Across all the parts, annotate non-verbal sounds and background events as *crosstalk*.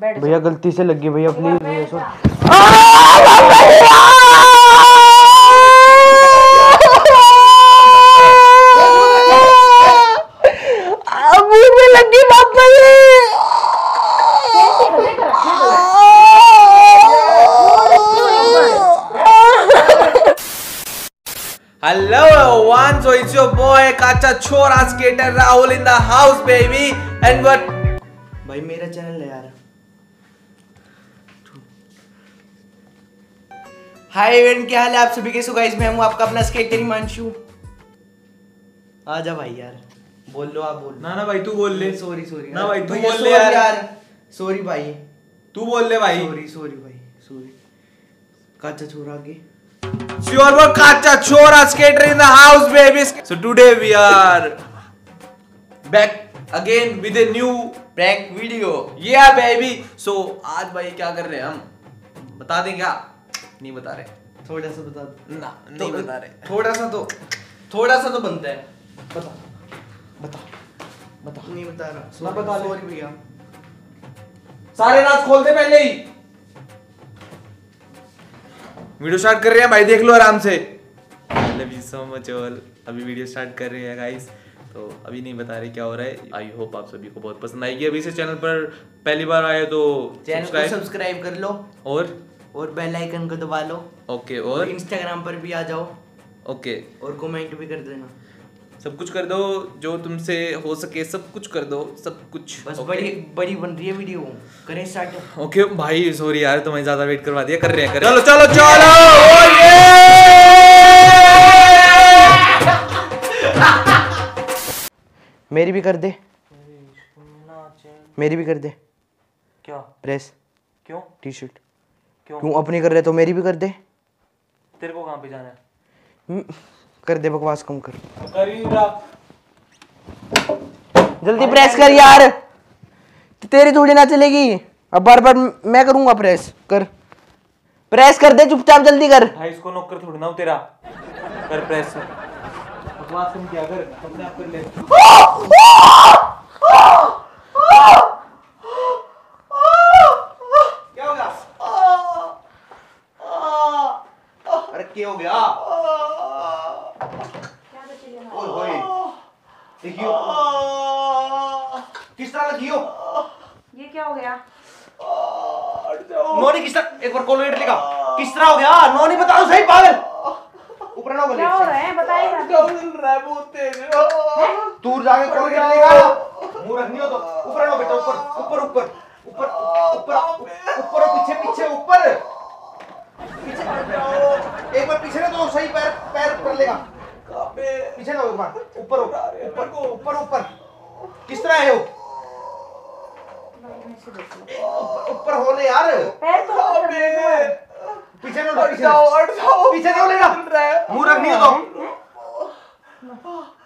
भैया गलती से लगी भैया अपनी छोरा skater Rahul in the house baby and what भाई मेरा चैनल है यार। हाय एवरीवन क्या हाल है आप सभी के? सो गाइस मैं हूँ आपका अपना स्केटर हिमांशु। आ जा भाई यार बोल लो आप बोल ना ना भाई तू बोल ले। सॉरी सॉरी ना भाई, तू बोल ले sorry यार। सॉरी भाई। तू बोल ले भाई। सॉरी सॉरी भाई सॉरी काचा छोरा के your boy Kacha Chora Skater in the house baby So today we are back again with a new prank video yeah baby So आज भाई क्या कर रहे हैं हम? बता दें क्या? नहीं बता रहे। थोड़ा सा बता ना नहीं बता रहे। थोड़ा सा तो थोड़ा सा तो बनता है। बता बता बता। नहीं बता रहा। ना बता ले। सॉरी भैया। सारे रात खोलते पहले ही। वीडियो स्टार्ट कर रहे हैं भाई देख लो आराम से। Love you so much all अभी वीडियो स्टार्ट कर रहे हैं गाइस तो अभी नहीं बता रहे क्या हो रहा है। आई होप आप सभी को बहुत पसंद आएगी। अभी से चैनल पर पहली बार आए तो चैनल को सब्सक्राइब कर लो। और और बेल आइकन को दबा लो। ओके और? और इंस्टाग्राम पर भी आ जाओ। ओके और कमेंट भी कर देना। सब कुछ कर दो जो तुमसे हो सके सब कुछ कर दो सब कुछ बस okay? बड़ी बड़ी बन रही है वीडियो करें स्टार्ट ओके okay, भाई सॉरी यार तुम्हें ज़्यादा वेट करवा दिया कर रहे हैं कर चलो चलो चलो मेरी भी कर दे। मेरी भी कर दे। क्या? प्रेस क्यों? टी शर्ट क्यों? क्यों अपनी कर रहे तो मेरी भी कर दे। तेरे को कहाँ पे जाना है? हम्म, कर दे बकवास कम कर। कर ही जल्दी प्रेस कर यार। तेरी थोड़ी ना चलेगी। अब बार बार मैं करूँगा प्रेस कर। प्रेस कर दे चुपचाप जल्दी कर। भाई इसको नौकर थोड़ी ना हूँ तेरा। कर प्रेस बकवास कम किया कर अपने आप कर ले *laughs* क्या हो गया अरे क्या हो गया? ओए होए देखियो। किस तरह लगी हो? ये क्या हो गया? नोनी किस तरह? एक बार कोलगेट लेगा किस तरह हो गया? नोनी बताओ सही पागल। ऊपर ना क्या हो रहा है? बताइए। दूर जाके कोलगेट लेगा मुँह रखनी हो तो ऊपर ना बेटा ऊपर ऊपर ऊपर ऊपर ऊपर ऊपर पीछे पीछे ऊपर। पीछे एक बार पीछे ना तो सही पैर पैर कर लेगा। पीछे ना एक बार ऊपर ऊपर ऊपर ऊपर। किस तरह है वो? ऊपर- ऊपर हो ले यार। पैर तो। पीछे ना पीछे। पीछे ना लेगा? मुँह रखनी हो तो।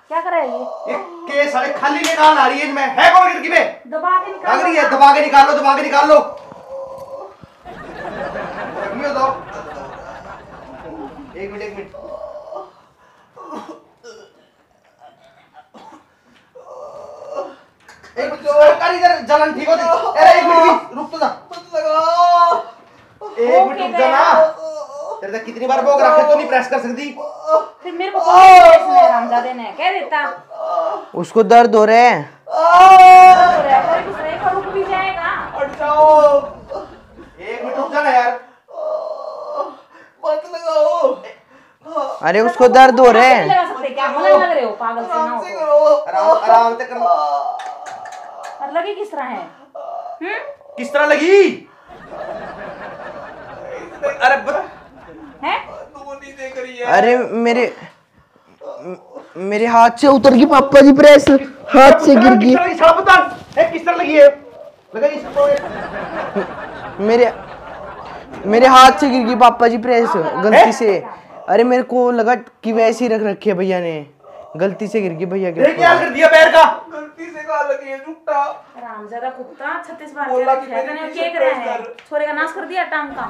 क्या कर रहा है ये? केस सारे खाली निकाल आ रही है इनमें। है कौन खिड़की में? दबा के निकाल रही है दबा के निकाल लो दबा के निकाल लो रखनी हो तो एक मिनट एक मिनट। एक मिनट कर इधर जलन ठीक हो अरे एक मिनट रुक तो जा। एक मिनट रुक जा ना। तेरे तक कितनी बार भोग रखे तो नहीं प्रेस कर सकती। फिर मेरे को हरामजादे ने कह देता। उसको दर्द हो रहे हैं। हो रहा है कोई दूसरे का रुक भी जाएगा एक मिनट रुक जा ना यार। अरे उसको दर्द हो रहे हैं। क्या? मलंग लग रहे पागल से ना हो। आराम आराम से कर। और लगे किस तरह है? हम्म? किस तरह लगी? अरे ब- है? अरे मेरे मेरे हाथ से उतर गई पापा जी प्रेस। हाथ से गिर गई। किस तरह लगी? है लगा मेरे मेरे हाथ से गिर गई पापा जी प्रेस गलती से। अरे मेरे को लगा कि वैसे ही रख रखी है भैया ने। गलती से गिर गई भैया के क्या कर दिया पैर का। गलती से कहा लगी है झूठा रामजादा कुत्ता छत्तीस बार क्या रखा है तूने क्या करा है? छोरे का नाश कर दिया टांग का।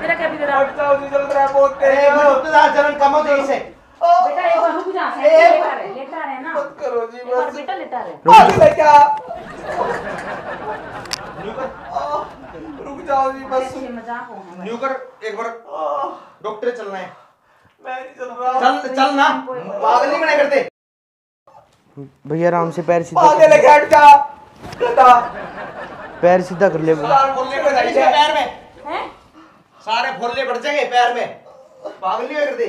तेरा क्या बिगड़ा? चल रहा है बहुत तेज एक मिनट रुक तो जा जलन कम हो जाए इसे। बेटा एक बार रुक जा लेटा रहे लेटा रहे ना। करो जी बार बेटा लेटा रहे। पागल है क्या? फिर रुक जाओ जी बस। मज़ाक हो है न्यू कर एक बार डॉक्टर चलना है। चल ना। पागल नहीं बना करते। भैया आराम से पैर सीधा पागल है हट जा गधा। पैर सीधा कर ले। सारे फोल्ले पड़ जाएँगे। पैर में। हैं? सारे फोल्ले पड़ जाएँगे पैर में। पागल नहीं हुआ करते।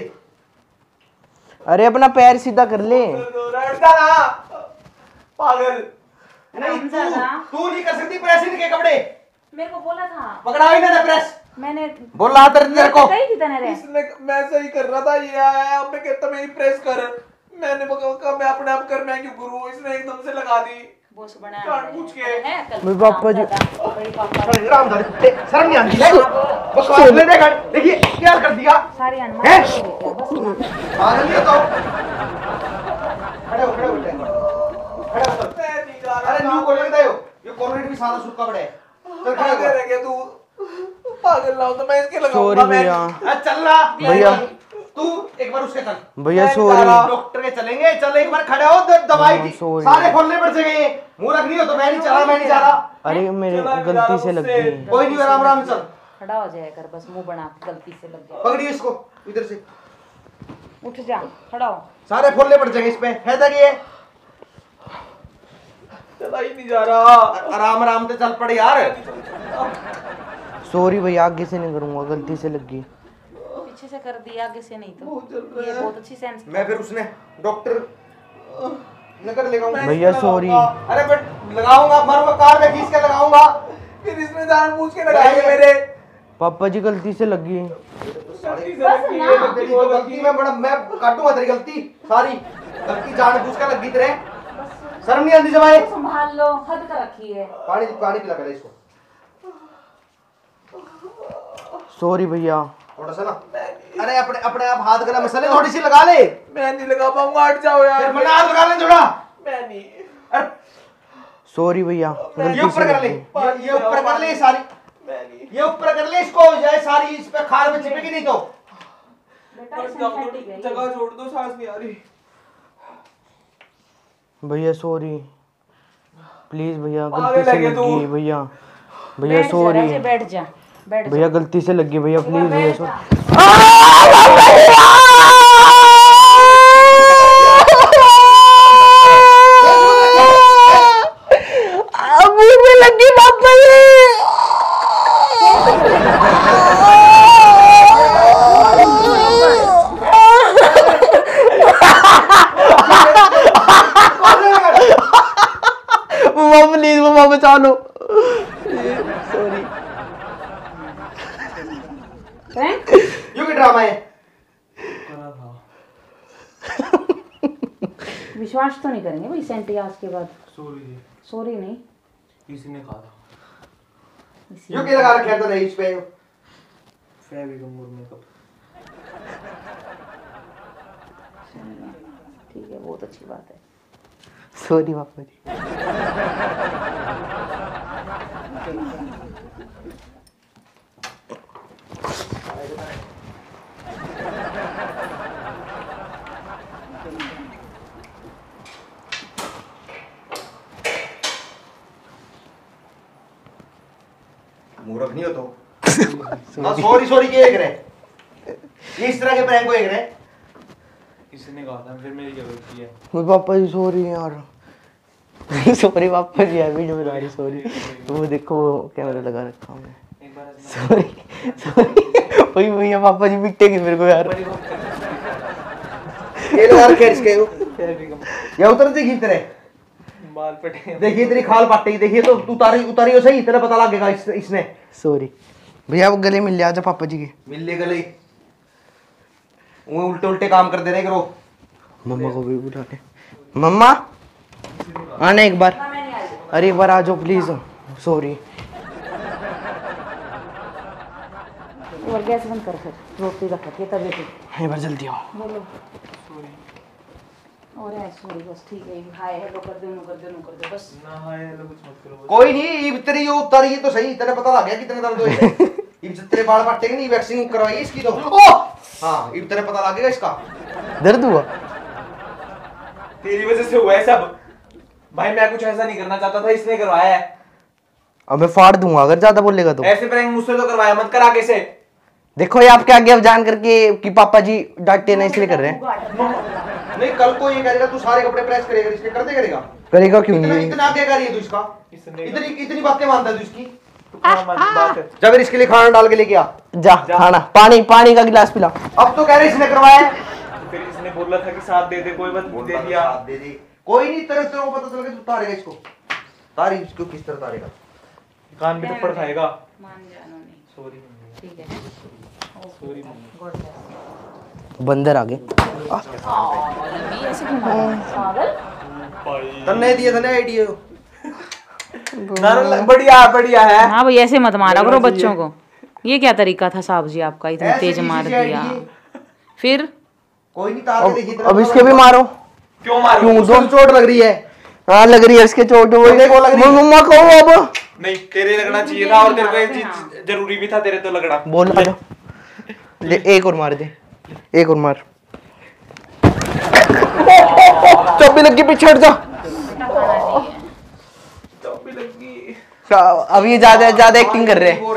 अरे अपना पैर सीधा कर ले। ना। पागल। नहीं तू तू नहीं कर सकती प्रेस इनके कपड़े। मेरे को बोला था। पकड़ा ही ना था प्रेस। मैंने बोल रहा तेरे तेरे को। थी इसने मैं सही कर रहा था ये आया अब मैं कहता मेरी प्रेस कर। मैंने कहा मैं अपने आप कर मैं क्यों करूँ? इसने एकदम से लगा दी। बोस बना जान पूछ के। मेरे पापा जी- राम धर शर्म नहीं आती। है बकवास ले देखा देखिए क्या कर दिया? सारी हैं? अनमान बस। पागल नहीं तो। खड़े हो खड़े हो खड़े हो अरे न्यू को लगता है? ये कॉर्नेट भी सारा सूखा पड़ा है। चल खड़े पागल हो तू पागल तो मैं इसके लगाऊँगा मैं भैया। चल रहा भैया। तू एक बार उसके चल भैया सॉरी डॉक्टर के चलेंगे चल एक बार खड़े हो दवाई की। सारे खोलने पड़ जाएँगे। मुँह रख नहीं हो तो मैं नहीं चला मैं नहीं जा रहा। अरे मेरे गलती से लग गई। कोई नहीं आराम आराम चल। खड़ा हो जाया कर बस मुँह बना गलती से लग गया। पकड़िए इसको इधर से। उठ जा खड़ा हो। सारे खोलने पड़ जाएँगे इस पे। है तक ये? चला ही नहीं जा रहा। आराम आराम से चल पड़े यार। सॉरी भैया आगे से नहीं करूँगा गलती से लग। गई पीछे से कर दिया आगे से नहीं तो। बहुत चल रहा ये बहुत अच्छी सेंस मैं फिर उसने डॉक्टर नगर लेगाऊँगा भैया सॉरी अरे बट लगाऊँगा मरूँगा कार में खींच के लगाऊँगा। फिर इसने जान पूछ के लगाई मेरे। पापा जी गलती से लग। गई गलती से बस लगी तो गलती मैं बड़ा मैं काटूँगा तेरी गलती सारी। गलती जानबूझ के लगी तेरे। शर्म नहीं आती जमाए संभाल लो हद कर रखी है। पानी पानी पिला पहले इसको। सॉरी भैया। थोड़ा सा ना। अरे अपने अपने आप हाथ गला मसाले थोड़ी सी लगा ले। मैं नहीं लगा पाऊँगा हट जाओ यार। मना हाथ लगा ले थोड़ा। मैं नहीं। सॉरी भैया ये ऊपर कर ले। ये- ऊपर कर ले सारी। मैं नहीं। ये ऊपर कर ले इसको ये सारी इस पे खाल में चिपकेगी नहीं तो। जगह छोड़ दो सांस नहीं आ रही। भैया सॉरी प्लीज़ भैया गलती से लग गई भैया। भैया सॉरी बैठ जा बैठ भैया गलती से लगी भैया प्लीज़ भैया सॉरी *laughs* मम्मा प्लीज़ मम्मा बचा लो फ्रैंक यू की ड्रामा है विश्वास तो नहीं करेंगे भाई सेंटियास के बाद। सॉरी सॉरी नहीं। किसी ने कहा था। इसी- यू के लगा रखे तो नहीं इस पे? फेविगम और मेकअप। ठीक है बहुत अच्छी बात है। सॉरी पापा जी। मूर्ख नहीं हो तो? ना सॉरी सॉरी के एक रहे। इस तरह के प्रैंक को एक रहे। किसी ने कहा था फिर मेरी क्या गलती है मेरे पापा जी सॉरी यार। सॉरी पापा जी यार वीडियो बना रही सॉरी वो देखो कैमरा लगा रखा हूँ मैं सॉरी सॉरी वही भैया पापा जी पिटेंगे मेरे को यार। ये लगा रखे इसके फेविगम ये उतर देखी तेरे बाल पटे देखिए तेरी खाल पाटेगी देखिए तो तू उतारी उतारी हो सही तेरा पता लगेगा इस, इसने। सॉरी भैया वो गले मिल जाता पापा जी के। मिल ले गले। वो उल्टे उल्टे काम कर दे रहे करो। मम्मा को भी बुला ले। मम्मा आना एक बार। अरे एक बार आ जाओ प्लीज़ सॉरी और गैस बंद कर फिर रोटी रख है तभी ठीक एक बार जल्दी आओ। बोलो। और है सॉरी बस ठीक है हाय हेलो कर दो नु कर दो नु कर दो बस। ना हाय हेलो कुछ मत करो कोई नहीं जो उतारी है तो सही तेरे पता लग गया कितने दर्द हुए। इब जब तेरे बाल नहीं वैक्सीन करवाई इसकी तो? ओ! हाँ इब तेरे पता लगेगा इसका। दर्द हुआ? तेरी वजह से हुआ है सब। भाई मैं कुछ ऐसा नहीं करना चाहता था इसने करवाया है। अब मैं फाड़ दूँगा अगर ज़्यादा बोलेगा तो। ऐसे प्रैंक मुझसे तो करवाया मत कर आगे से देखो ये आपके आगे अब जान करके कि पापा जी डांटते ना इसलिए कर रहे हैं। नहीं कल को ये कहेगा तू सारे कपड़े प्रेस करेगा इसके कर दे करेगा करेगा क्यों नहीं? इतना आगे कर रही है तू इसका। इसने इतनी इतनी बातें मानता है तू इसकी। तो क्या मानती बात है। जा फिर इसके लिए खाना डाल के लेके आ। जा खाना। पानी पानी का गिलास पिला। अब तो कह रहे इसने करवाया तो फिर इसने बोला था कि साथ दे दे कोई बात नहीं दे दिया। दे दे। कोई नहीं तेरे तेरे को पता चल गया तू तारेगा इसको। तारी इसको किस तरह तारेगा? कान भी थप्पड़ खाएगा। मान जानो नहीं सॉरी ठीक है। बंदर आगे ये तन्ने आईडिया बढ़िया बढ़िया है। हाँ भाई ऐसे मत मारा करो बच्चों को। ये क्या तरीका था साहब जी आपका? इतना तेज मार दिया। फिर? कोई नहीं अब अब इसके भी मारो। क्यों मारो? क्यों? दो तो चोट लग रही है। हाँ लग रही है इसके चोट। वो लग रही है? मम्मा कहो अब। नहीं तेरे लगना चाहिए था और तेरे को एक चीज़ ज़रूरी भी था तेरे तो लगना। बोल आ जाओ। ले एक और मार दे। एक और मार। चौबी लग गई पीछे हट जा। अब ये ज़्यादा ज़्यादा एक्टिंग कर रहे हैं।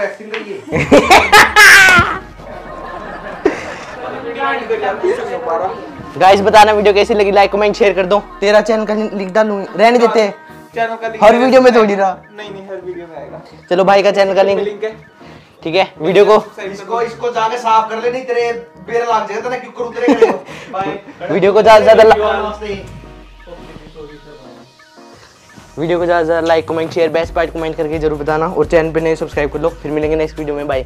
गाइस बताना वीडियो कैसी लगी? लाइक कमेंट शेयर कर दो। तेरा चैनल का लिंक डालूँगी रहने देते हैं। चैनल का लिंक हर वीडियो में थोड़ी रहा। नहीं नहीं हर वीडियो में आएगा। चलो भाई का चैनल का लिंक लिंक है। ठीक है? वीडियो को इसको इसको जाके साफ़ कर ले नहीं तेरे बेर लाग जाएगा तेरे क्यों कर उतरे करेगा बाय वीडियो को ज़्यादा ज़्यादा वीडियो को ज़्यादा ज़्यादा like comment share best part comment करके ज़रूर बताना और चैनल पे नए सब्सक्राइब कर लो। फिर मिलेंगे नेक्स्ट वीडियो में बाय